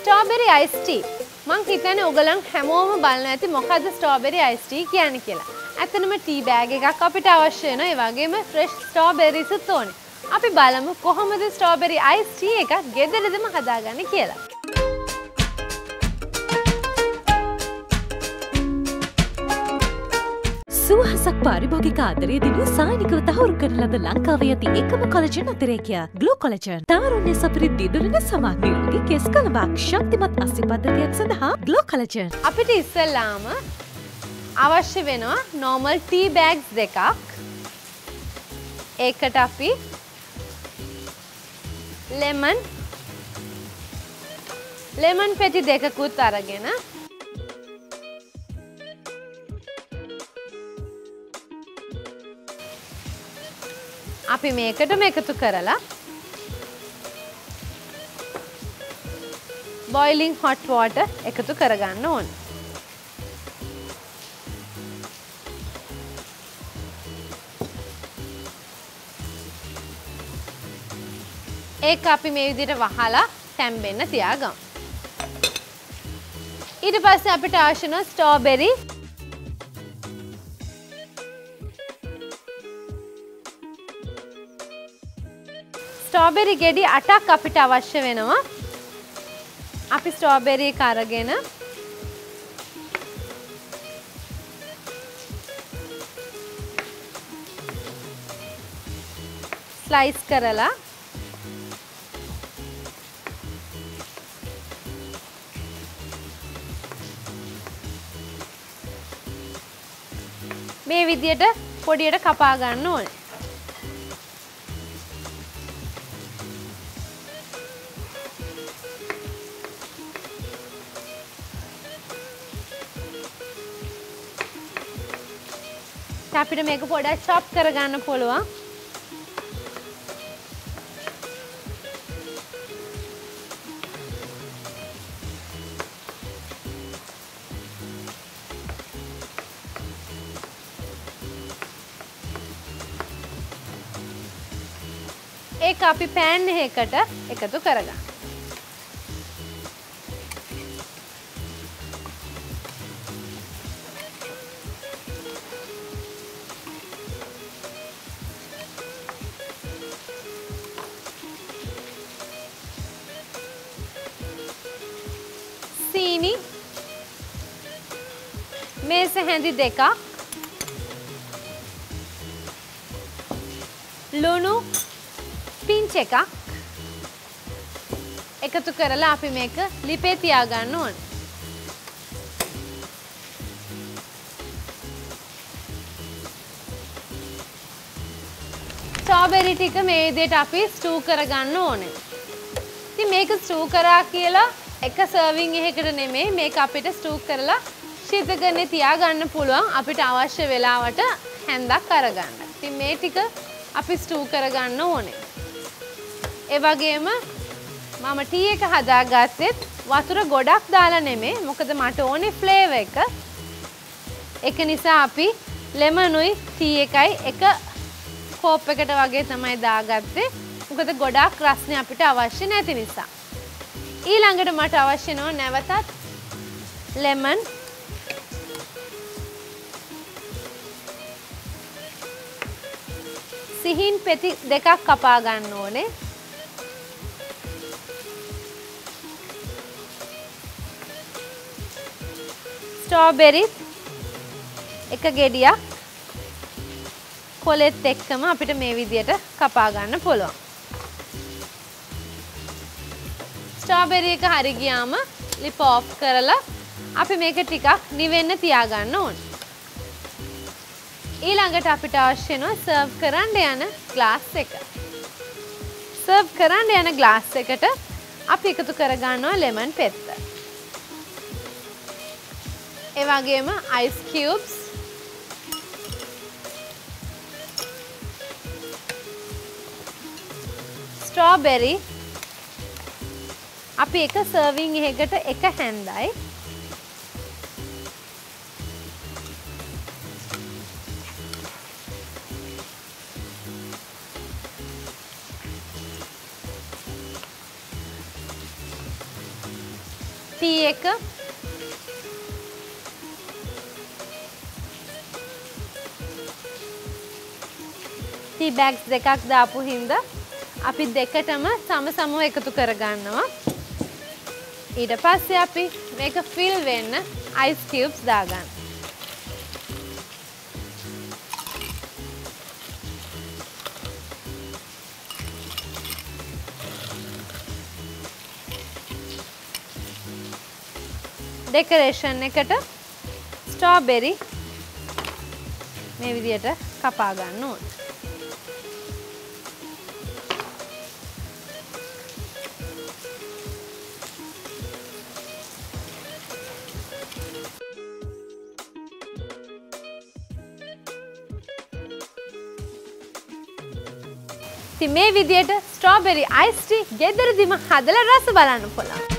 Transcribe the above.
Strawberry ice T. මං හිතන්නේ ඔයගලන් හැමෝම බලන ඇති මොකද්ද ස්ට්‍රෝබෙරි අයිස් ටී කියන්නේ කියලා. ඇත්තනම ටී බෑග් එකක් අපිට අවශ්‍ය වෙනවා. ඒ වගේම ෆ්‍රෙෂ් ස්ට්‍රෝබෙරිස්ත් ඕනේ. අපි බලමු කොහොමද ස්ට්‍රෝබෙරි අයිස් ටී එකක් ගෙදරදම හදාගන්නේ කියලා. සුවහසක් පාරිභෝගික ආදරය දිනු සායනිකව තහවුරු කරන ලද ලංකාවේ ඇති එකම කොලජන් අතිරේකය ගලෝ කොලජන්. තාරුණ්‍ය සපරි දිදුලන සමත් නිරෝගී කෙස් කලබක් ශක්තිමත් අස්සි පද්ධතියක් සඳහා ගලෝ කොලජන්. අපිට ඉස්සල්ලාම අවශ්‍ය වෙනවා නෝමල් ටී බෑග්ස් දෙකක්. ඒකට අපි ලෙමන් ලෙමන් පෙටි දෙකකුත් අරගෙන අපි මේකටම එකතු කරලා බොයිලිං හොට් වෝටර් එකතු කරගන්න ඕන. ඒක අපි මේ විදිහට වහලා තැම්බෙන්න තියාගමු. ඊට පස්සේ අපිට අවශ්‍ය වෙන ස්ට්‍රෝබෙරි ස්ට්‍රෝබෙරි ගෙඩි 8ක් අපිට අවශ්‍ය වෙනවා. අපි ස්ට්‍රෝබෙරි එක අරගෙන ස්ලයිස් කරලා මේ විදියට පොඩියට කපා ගන්න ඕනේ. අපිට මේක පොඩක් චොප් කරගන්න පුළුවන්. ඒක අපි පෑන් එකකට එකතු කරගන්න. සීනි මේස හැඳි දෙකක් ලුණු පිංච් එකක් එකතු කරලා අපි මේක ලිපේ තියාගන්න ඕන. ස්ට්‍රෝබෙරි ටික මේ විදිහට අපි ස්ටූ කරගන්න ඕනේ. ඉතින් මේක ස්ටූ කරා කියලා එක සර්විං එකකට නෙමෙයි මේක අපිට ස්ටූ කරලා ශීතකරණේ තියාගන්න පුළුවන් අපිට අවශ්‍ය වෙලාවට හැන්දක් අරගන්න. ඉතින් මේ ටික අපි ස්ටූ කරගන්න ඕනේ. ඒ වගේම මම ටී එක හදාගත්තෙත් වතුර ගොඩක් දාලා නෙමේ මොකද මට ඕනේ ෆ්ලේවර් එක. ඒක නිසා අපි ලෙමනුයි ටී එකයි එක කෝප් එකට වගේ තමයි දාගත්තේ. මොකද ගොඩාක් රස්නේ අපිට අවශ්‍ය නැති නිසා. ඊළඟට මට අවශ්‍ය වෙනවා නැවතත් ලෙමන් සිහින් පෙති දෙකක් කපා ගන්න ඕනේ. ස්ට්‍රෝබෙරිත් එක ගෙඩියක් කොලෙත් එක්කම අපිට මේ විදියට කපා ගන්න පුළුවන්. ස්ට්‍රෝබෙරි එක හරි ගියාම ලිප ඔෆ් කරලා අපි මේක ටිකක් නිවෙන්න තියාගන්න ඕන. ඊළඟට අපිට අවශ්‍ය වෙනවා සර්ව් කරන්න යන ග්ලාස් එක. සර්ව් කරන්න යන ග්ලාස් එකට අපි එකතු කරගන්නවා ලෙමන් පෙත්ත. ඒ වගේම අයිස් කියුබ්ස් ස්ට්‍රෝබෙරි අපි එක සර්විං එකකට එක හැන්දයි ටී එක ටී බෑග්ස් දෙකක් දාපු හින්දා අපි දෙකටම සම සමව එකතු කරගන්නවා. ඊට පස්සේ අපි මේක ෆිල් වෙන්න අයිස් කියුබ්ස් දාගන්න. ඩෙකරේෂන් එකට ස්ට්‍රෝබෙරි මේ විදියට කපා ගන්න ඕන. ඉතින් මේ විදියට ස්ට්‍රෝබෙරි අයිස් ටී ගෙදරදිම හදලා රස බලන්න පුළුවන්.